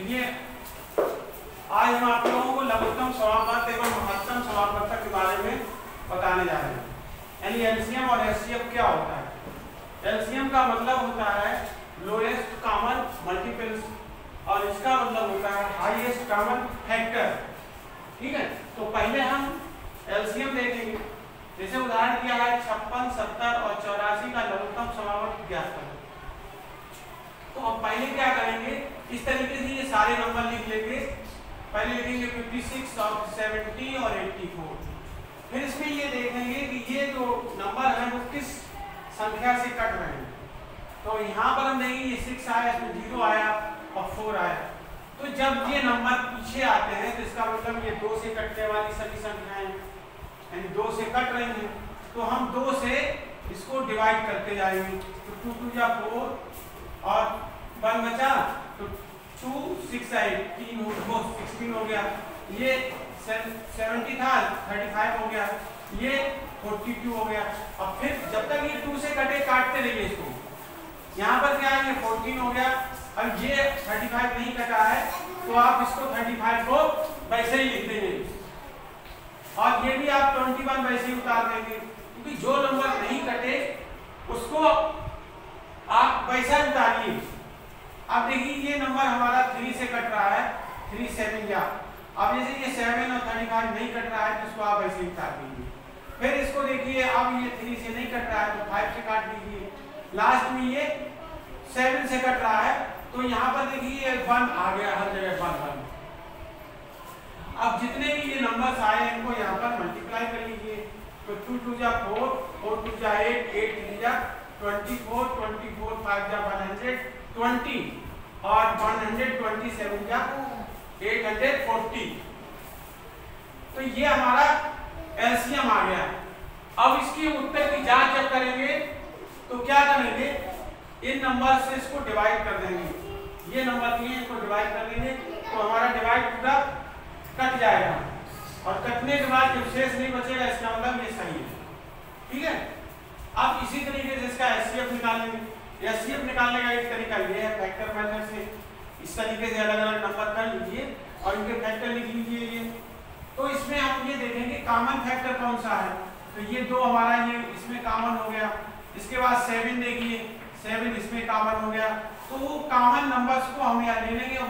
देखिए, आज हम आप लोगों को लघुत्तम समापवर्त एवं महत्तम समापवर्तक के बारे में बताने जा रहे हैं। यानी एलसीएम और एचसीएफ क्या होता है? एलसीएम का मतलब होता है लोएस्ट कॉमन मल्टीपल्स और इसका मतलब होता है हाईएस्ट कॉमन फैक्टर ठीक है? तो पहले हम एलसीएम देखेंगे। जैसे उदाहरण दिया है, छप्पन, सत्तर और चौरासी का लघुत्तम समावर्त ज्ञात करें। तो हम पहले क्या करेंगे? इस तरीके से सारे नंबर लिख लेंगे। पहले लिखेंगे 56 और 70 और 84 फिर इसमें ये देखेंगे कि ये जो नंबर है वो किस संख्या से कट रहे हैं। तो यहाँ पर देखेंगे ये सिक्स आया, इसमें ज़ीरो आया और फोर आया। तो जब ये नंबर पीछे आते हैं तो इसका मतलब ये दो से कटने वाली सभी संख्याएँ यानी दो से कट रही हैं। तो हम दो से इसको डिवाइड करते जाएँगे। तो टू टू या फोर और वन बचा। तो टू सिक्स एट तीन सिक्सटीन हो गया ये सेवेंटी था थर्टी फाइव हो गया, ये फोर्टी टू हो गया। और फिर जब तक ये टू से कटे, काटते रहिए इसको। यहाँ पर क्या है फोर्टीन हो गया। अब ये थर्टी फाइव नहीं कटा है तो आप इसको थर्टी फाइव को वैसे ही लिख देंगे। और ये भी आप ट्वेंटी वन वैसे ही उतार देंगे, क्योंकि जो नंबर नहीं कटे, उसको आप वैसा उतारिए। अब देखिए, ये नंबर हमारा थ्री से कट रहा है थ्री सेवन या। अब जैसे ये सेवन और थर्टी फाइव नहीं कट रहा है तो इसको आप ऐसे ही उतार दीजिए। फिर इसको देखिए, अब ये थ्री से नहीं कट रहा है तो फाइव से काट दीजिए। लास्ट में ये सेवन से कट रहा है तो यहाँ पर देखिए वन आ गया, हर जगह वन वन अब जितने भी ये नंबर्स आए, इनको यहाँ पर मल्टीप्लाई कर लीजिए। तो टू टू जा फोर फोर टू जा एट एट थ्री जा twenty four twenty four five जा वन हंड्रेड ट्वेंटी और वन हंड्रेड ट्वेंटी सेवन जा एट हंड्रेड फोर्टी तो ये हमारा एलसीएम आ गया। अब इसके उत्तर की जाँच जब करेंगे तो क्या करेंगे? इन नंबर से इसको डिवाइड कर देंगे। ये नंबर दिए इनको डिवाइड कर देंगे तो हमारा डिवाइड पूरा कट जाएगा। और कटने के बाद जब शेष नहीं बचेगा, इसका मतलब ये सही है। ठीक है? आप इसी तरीके से इसका एस निकालेंगे। एस निकालने का एक तरीका ये है फैक्टर मेथड से। इस तरीके से अलग अलग नंबर कर लीजिए और इनके फैक्टर लिख लीजिए ये। तो इसमें हम ये देखेंगे कॉमन फैक्टर कौन सा है? तो ये दो हमारा ये इसमें कॉमन हो गया। इसके बाद सेवन देखिए। सेवन इसमें कॉमन हो गया। तो वो कॉमन नंबर्स को हम यहाँ ले लेंगे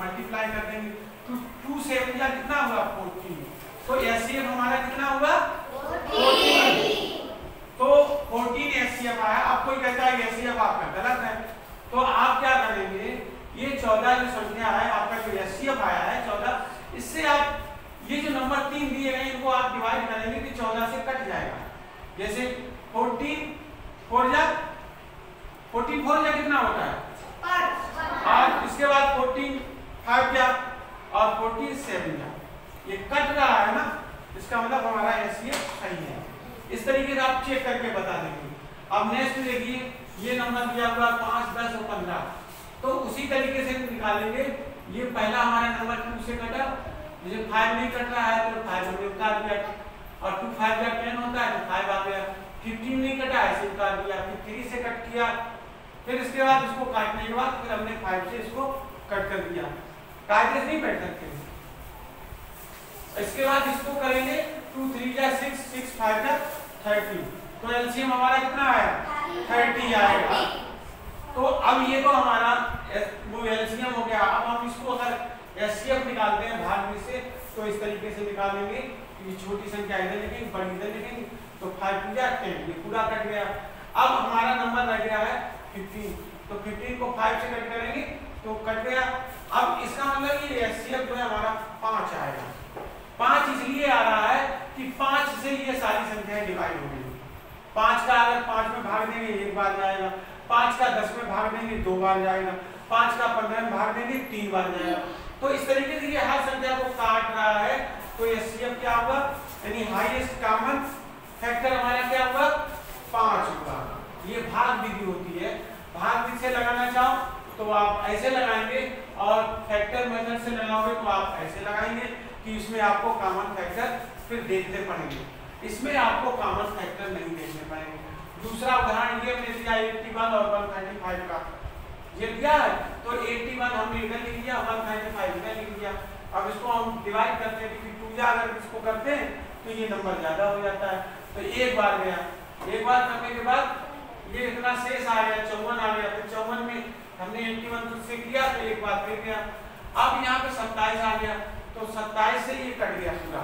मल्टीप्लाई कर देंगे। तो टू सेवन का कितना हुआ? फोर्टीन तो एस हमारा कितना हुआ? फोर्टीन 14 एचसीएफ आया, अब कोई कहता है एचसीएफ आपका गलत है। तो आप क्या करेंगे? ये 14 जो संख्या है, आपका जो एचसीएफ आया है 14 इससे आप, ये जो नंबर 3 दिए गए, इनको आप डिवाइड करेंगे तो 14 से कट जाएगा। जैसे 14 4 जा 14 4 जा कितना होता है? 5 और इसके बाद 14 5 जा, और 14 7 जा। ये कट रहा है ना? इसका मतलब हमारा एचसीएफ सही है। इस तरीके से आप चेक करके बता देंगे। अब नेक्स्ट देखिए, ये नंबर दिया हुआ पाँच, दस और पंद्रह। तो उसी तरीके से निकालेंगे। ये पहला हमारा नंबर टू से कटा। जैसे फाइव नहीं कट रहा है तो फाइव हमने उतार दिया। और टू फाइव का टेन होता है तो फाइव आ गया। फिफ्टीन नहीं कटा, ऐसे उतार दिया। फिर थ्री से कट किया। फिर इसके बाद इसको काटने के बाद फिर हमने फाइव से इसको कट कर दिया। कायदे से नहीं बैठ सकते। इसके बाद इसको करेंगे। टू थ्री या सिक्स सिक्स फाइव या थर्टी तो एलसीएम हमारा कितना आया? थर्टी आएगा तो अब ये तो हमारा वो एलसीएम हो गया। अब हम इसको अगर एससीएफ निकालते हैं भाग में से तो इस तरीके से निकालेंगे ये छोटी संख्या इधर लिखेंगे, बड़ी इधर लिखेंगे। तो फाइव टू या टेन ये पूरा कट गया। अब हमारा नंबर लग गया है फिफ्टीन तो फिफ्टीन को फाइव से कट करेंगे तो कट गया। अब इसका मतलब ये एससीएफ जो है हमारा पाँच इसलिए आ रहा है कि पाँच से ये सारी संख्याएँ डिवाइड हो गई पाँच का अगर पाँच में भाग देंगे एक बार जाएगा पाँच का दस में भाग देंगे बार जाएगा। पाँच का पंद्रह भाग देंगे, तीन बार जाएगा। तो इस तरीके से ये हर संख्या को काट रहा है। तो एस क्या होगा यानी हाईएस्ट कॉमन फैक्टर हमारा क्या होगा पाँच होगा ये भाग विधि होती है। भाग विधि से लगाना चाहो तो आप ऐसे लगाएँगे और फैक्टर मेथड से लगाओगे तो आप ऐसे लगाएँगे कि इसमें आपको कॉमन फैक्टर फिर देखने पड़ेंगे। इसमें आपको कॉमन फैक्टर नहीं देखने पड़ेंगे। दूसरा उदाहरण ये और वन थर्टी फाइव का। ये दिया है तो 81 हमने इधर लिख दिया 195 इधर लिख दिया। अब इसको हम डिवाइड करते हैं, क्योंकि टू अगर इसको करते हैं तो ये नंबर ज़्यादा हो जाता है। तो एक बार गया। एक बार करने के बाद ये इतना शेष आ गया, चौवन आ गया। फिर चौवन में हमने एंटी वन से किया तो एक बार फिर गया। अब यहाँ पे सत्ताईस आ गया। तो सत्ताईस से ये कट गया पूरा।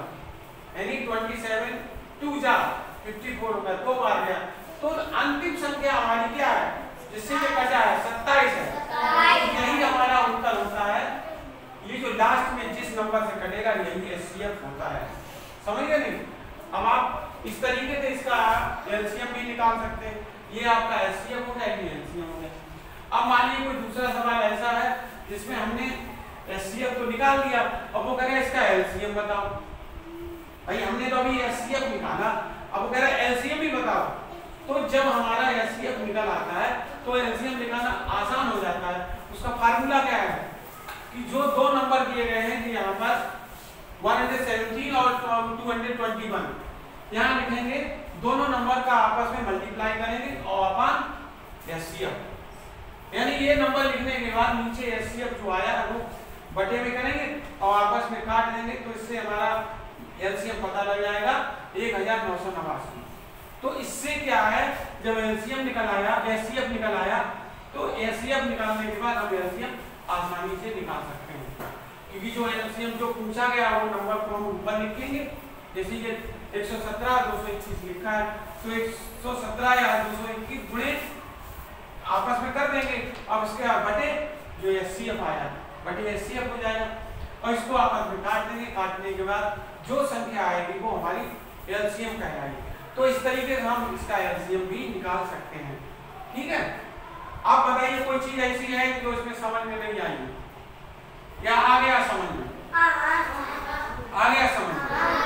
यानी ट्वेंटी सेवन टू जा फिफ्टी फोर हो दो बार गया। तो अंतिम संख्या हमारी क्या है? जिससे ये कटा है सत्ताईस है। यही हमारा उत्तर होता है। ये जो लास्ट में जिस नंबर से कटेगा यही एस होता है। समझ गए नहीं? अब आप इस तरीके से इसका एलसीएम भी निकाल सकते हैं। ये आपका एलसीएम हो गया ये एलसीएम हो गया। अब मान लीजिए कोई दूसरा सवाल ऐसा है जिसमें हमने एससीएफ तो निकाल दिया अब वो कह रहे इसका एलसीएम बताओ। भाई हमने तो अभी एससीएफ निकाला। अब वो कह रहे एलसीएम भी बताओ। तो जब हमारा एससीएफ निकल आता है तो एलसीएम निकालना आसान हो जाता है। उसका फार्मूला क्या है? कि जो दो नंबर दिए गए हैं कि यहाँ पर 117 और 221 यहाँ लिखेंगे, दोनों नंबर का आपस में मल्टीप्लाई करेंगे और अपन एससीएफ। यानी ये नंबर लिखने के बाद नीचे एससीएफ जो आया वो बटे में करेंगे और आपस में काट देंगे तो इससे हमारा एलसीएम पता लग जाएगा एक हज़ार नौ सौ नवासी। तो इससे क्या है? जब एलसीएम निकल आया, एससीएफ निकल आया तो एससीएफ निकालने के बाद हम एलसीएम आसानी से निकाल सकते हैं। क्योंकि जो एलसीएम जो पूछा गया, वो नंबर को हम ऊपर लिखेंगे। जैसे ये 117 221 लिखा है तो 117 या 221 गुणे आपस में कर देंगे। अब इसके बाद बटे जो एससीएफ आया, बटे एस हो जाएगा। और इसको आपस में काट देंगे। काटने के बाद जो संख्या आएगी, वो हमारी एलसीएम कहलाएगी। तो इस तरीके से हम इसका एलसीएम भी निकाल सकते हैं। ठीक है? आप बताइए, कोई चीज़ ऐसी है जो इसमें समझ में नहीं आई? या आ गया समझ में? आ गया समझ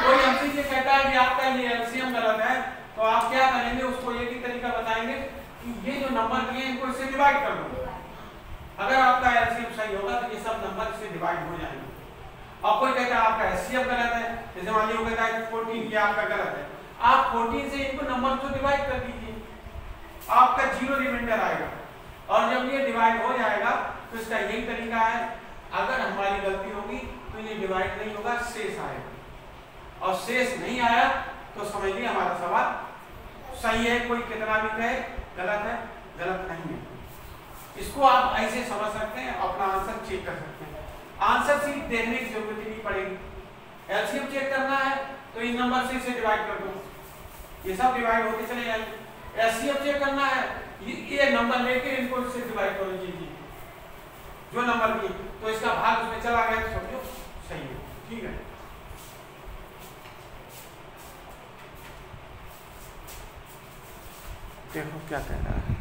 कोई हमसे ये कहता है कि आपका ये एलसीएम गलत है तो आप क्या करेंगे? उसको एक ही तरीका बताएँगे कि ये जो नंबर दिए इनको इससे डिवाइड कर दो। अगर आपका एलसीएम सही होगा तो ये सब नंबर से डिवाइड हो जाएँगे। अब कोई कहता है, आपका एचसीएफ गलत है, जैसे मान लीजिए कहता है 14 ये आपका गलत है। आप 14 से इनको नंबर को डिवाइड कर दीजिए। आपका ज़ीरो रिमाइंडर आएगा। और जब ये डिवाइड हो जाएगा तो इसका यही तरीका है, अगर हमारी गलती होगी तो ये डिवाइड नहीं होगा, शेष आएगा। और शेष नहीं आया तो समझ लीजिए हमारा सवाल सही है, कोई कितना भी कहे, गलत है, गलत नहीं है। इसको आप ऐसे समझ सकते हैं, अपना आंसर चेक कर सकते हैं। आंसर सीट देखने की ज़रूरत नहीं पड़ेगी। एलसीएम चेक करना है तो इन नंबर से इसे डिवाइड कर दो। ये सब डिवाइड होते चले जाएँगे एलसीएम चेक करना है। ये, ये नंबर लेके इनको इससे डिवाइड कर दीजिए जो। नंबर की तो इसका भाग उसमें चला गया समझो? सही है ठीक है। देखो क्या कह रहा है।